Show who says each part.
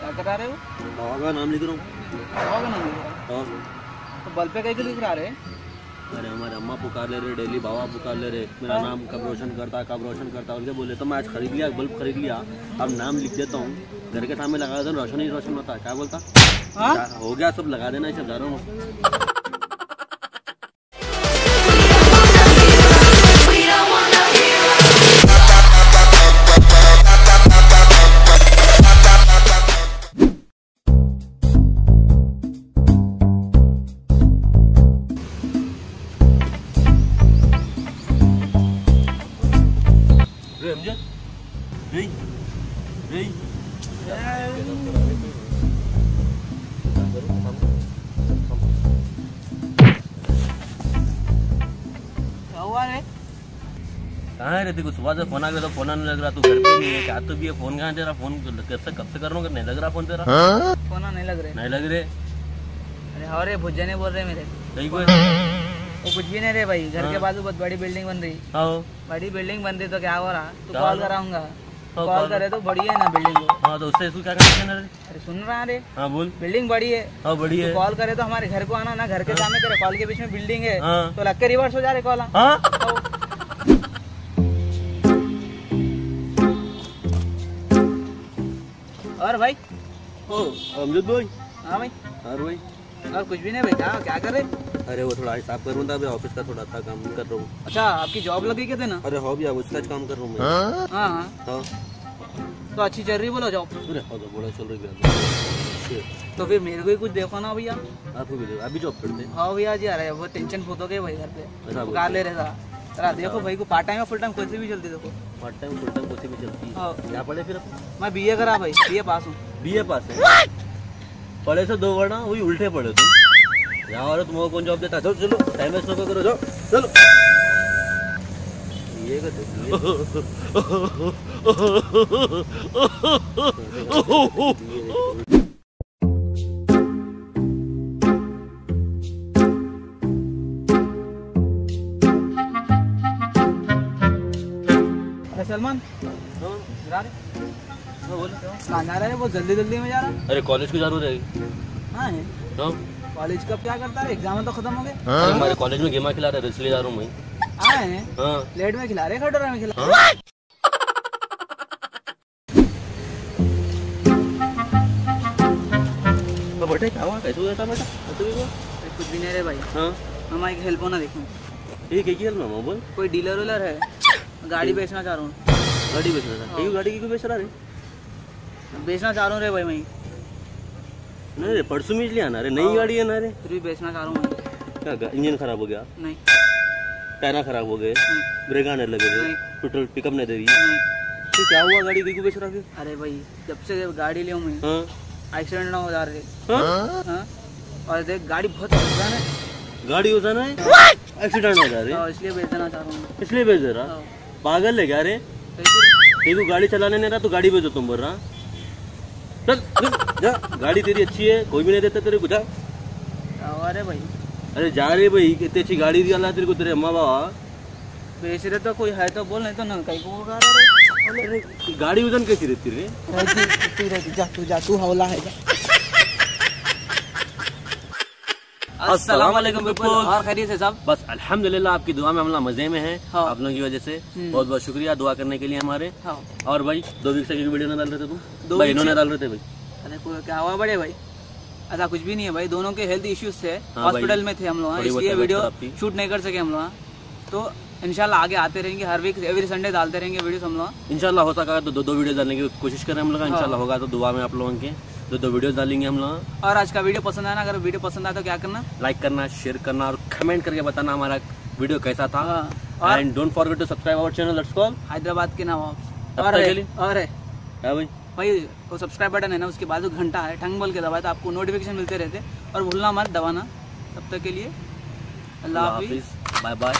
Speaker 1: क्या करा रहे हो?
Speaker 2: का नाम लिख रहा हूँ।
Speaker 1: बाबा का नाम लिख रहा
Speaker 2: हाँ?
Speaker 1: तो बल पे कहीं लिख रहा रहे
Speaker 2: अरे हमारे अम्मा पुकार ले रहे डेली बाबा पुकार ले रहे मेरा नाम कब रोशन करता कब रोशन करता उनके बोले तो मैं आज खरीद लिया बल्ब खरीद लिया अब नाम लिख देता हूँ। घर के सामने लगा देता रोशन ही रोशन होता है क्या बोलता?
Speaker 1: हाँ?
Speaker 2: हो गया सब लगा देना सब जा रहा हूँ कहाँ है रे देखो सुबह से फ़ोन आ गया तो फ़ोन नहीं लग रहा तू घर पे नहीं है क्या? तो भी है फ़ोन कहाँ तेरा? फ़ोन कब से कब से कर रहा हूँ? नहीं लग रहा फ़ोन तेरा?
Speaker 1: फ़ोन नहीं लग रहे।
Speaker 2: नहीं लग रहे?
Speaker 1: अरे हाँ रे भुज्जा नहीं बोल रहे मेरे
Speaker 2: कहीं कोई
Speaker 1: वो कुछ भी नहीं रे भाई घर के
Speaker 2: हाँ।
Speaker 1: बाजू बहुत बड़ी बिल्डिंग बन रही।
Speaker 2: हाँ।
Speaker 1: बड़ी बिल्डिंग बन रही तो क्या हो रहा? तू कॉल कराऊँगा। कॉल करे तो बड़ी है ना बिल्डिंग को।
Speaker 2: हाँ तो उससे इसको क्या कनेक्शन है
Speaker 1: अरे सुन रहा रे।
Speaker 2: हाँ बोल।
Speaker 1: बिल्डिंग बड़ी है।
Speaker 2: हाँ बड़ी है।
Speaker 1: कॉल करे तो हमारे घर को आना ना घर के सामने तेरे कॉल के बीच में बिल्डिंग है।
Speaker 2: हाँ।
Speaker 1: तो लग के रिवर्स हो जा रहे कॉल
Speaker 2: हाँ।
Speaker 1: और भाई?
Speaker 2: ओ अमजद भाई।
Speaker 1: हाँ भाई।
Speaker 2: और भाई।
Speaker 1: और कुछ भी नहीं भाई क्या क्या कर रहे?
Speaker 2: अरे वो थोड़ा हिसाब कर रहा था अभी ऑफ़िस का थोड़ा था काम कर रहा हूँ।
Speaker 1: अच्छा आपकी जॉब लगी क्या थे ना?
Speaker 2: अरे हो गया उसका काम कर रहा हूँ मैं।
Speaker 1: हाँ? हाँ
Speaker 2: हाँ।
Speaker 1: तो अच्छी चल रही बोलो जॉब
Speaker 2: अरे हो तो बड़ा चल रही है।
Speaker 1: तो फिर मेरे को ही कुछ देखो ना भैया।
Speaker 2: आपको भी दे- अभी जॉब करते हैं?
Speaker 1: हाँ भैया जी आ रहे वो टेंशन फूट हो गए भाई घर पे।
Speaker 2: ऐसा
Speaker 1: पुकार ले रहे था। जरा देखो भाई को पार्ट टाइम या फुल टाइम कोई भी चलती देखो।
Speaker 2: पार्ट टाइम फुल टाइम कोई भी चलती है। क्या पढ़े फिर
Speaker 1: मैं बीए करा भाई बीए पास हूँ।
Speaker 2: बीए पास है? पढ़े से दो वर्णा वही उल्टे पढ़े तुम यार तुम्हारा कौन जॉब देता चलो चलो टाइम वेस्ट ना करो जाओ चलो। ये का
Speaker 1: अरे सलमान जरा जा रहा। है वो? जल्दी जल्दी में जा रहा
Speaker 2: अरे कॉलेज की ज़रूरत है
Speaker 1: हाँ है?
Speaker 2: हाँ।
Speaker 1: कॉलेज कब क्या करता है? एग्ज़ाम तो खत्म हो गए।
Speaker 2: हमारे कॉलेज में गेमा खिला रहे हैं, इसलिए जा रहा हूँ मैं।
Speaker 1: आए हैं?
Speaker 2: हाँ।
Speaker 1: में खिला रहे खटोरा में खिला
Speaker 2: हाँ? तो क्या हुआ? कैसे हुआ था बेटा? कैसे हुआ
Speaker 1: अरे कुछ भी नहीं रे भाई।
Speaker 2: हाँ?
Speaker 1: मैं एक हेल्प होना देखूँ।
Speaker 2: ये क्या किया मामा बोल
Speaker 1: कोई डीलर उलर है? गाड़ी बेचना चाह रहा हूँ।
Speaker 2: गाड़ी बेच रहा गाड़ी की क्यों बेच रहा रे
Speaker 1: बेचना चाह रहा हूँ रे भाई मैं।
Speaker 2: नहीं रे परसों में इसलिए ना रे नई गाड़ी है ना रे।
Speaker 1: फिर भी बेचना चाह रहा हूँ मैं
Speaker 2: क्या इंजन खराब हो गया?
Speaker 1: नहीं।
Speaker 2: टायरा खराब हो गए। ब्रेक आने लगे थे
Speaker 1: नहीं।
Speaker 2: पेट्रोल पिकअप नहीं दे रही
Speaker 1: नहीं।
Speaker 2: तो क्या हुआ गाड़ी देखो बेच रहा
Speaker 1: अरे भाई जब से गाड़ी लिया हूँ मैं
Speaker 2: हाँ।
Speaker 1: एक्सीडेंट ना हो जा रहे।
Speaker 2: हाँ?
Speaker 1: हाँ? और देख गाड़ी बहुत आसान है।
Speaker 2: गाड़ी हो जाना है? एक्सीडेंट हो जा रही।
Speaker 1: और इसलिए बेचना चाह रहा हूँ
Speaker 2: इसलिए बेच रहा?
Speaker 1: हाँ।
Speaker 2: पागल है क्या रे? तेरे को गाड़ी चलाने नहीं रहा तो गाड़ी बेचो तुम बोल रहा। चल जा गाड़ी तेरी अच्छी है कोई भी नहीं देता तेरे को जा।
Speaker 1: अरे भाई।
Speaker 2: अरे जा रे भाई इतनी अच्छी गाड़ी दी अल्लाह तेरे को तेरे अम्मा बाबा।
Speaker 1: बेच रहे तो कोई है तो बोल नहीं तो ना कहीं को होगा रे
Speaker 2: अरे गाड़ी वज़न कैसी रहती रे?
Speaker 1: रहती तू रहती जा तू जा तू हौला है जा। अस्सलाम वालेकुम और खैरियत है सब?
Speaker 2: बस अल्हम्दुलिल्लाह आपकी दुआ में हम लोग मज़े में हैं।
Speaker 1: हाँ।
Speaker 2: आप लोगों की वजह से
Speaker 1: हम्म।
Speaker 2: बहुत बहुत शुक्रिया दुआ करने के लिए हमारे।
Speaker 1: हाँ।
Speaker 2: और भाई दो वीक से वीडियो नहीं डाल रहे थे तुम।
Speaker 1: दो
Speaker 2: भाई इन्होंने डाल रहे थे भाई।
Speaker 1: अरे क्या हुआ बड़े भाई? ऐसा कुछ भी नहीं है भाई दोनों के हेल्थ इश्यूज़ थे।
Speaker 2: हाँ
Speaker 1: हॉस्पिटल में थे हम लोग हाँ, इसलिए वीडियो शूट नहीं कर सके हम लोग हाँ। तो इंशाल्लाह आगे आते रहेंगे हर वीक एवरी संडे डालते रहेंगे वीडियोस हम लोग
Speaker 2: इंशाल्लाह हो सका तो दो दो वीडियो डालने की कोशिश करें हम लोग
Speaker 1: हाँ।
Speaker 2: इंशाल्लाह होगा तो दुआ में आप लोगों के दो दो वीडियो डालेंगे हम लोग
Speaker 1: और आज का वीडियो पसंद आना अगर वीडियो पसंद आया तो क्या करना?
Speaker 2: लाइक करना शेयर करना और कमेंट करके बताना हमारा वीडियो कैसा था।
Speaker 1: हाँ,
Speaker 2: and don't forget to subscribe our channel let's call
Speaker 1: Hyderabad के नाम और है, है।
Speaker 2: है भाई।
Speaker 1: भाई वो सब्सक्राइब बटन है ना उसके बाद जो घंटा है ठंग बोल के दबाए तो आपको नोटिफिकेशन मिलते रहते और भूलना मत दबाना। तब तक के लिए अल्लाह
Speaker 2: अल्लाह हाफिज। Bye bye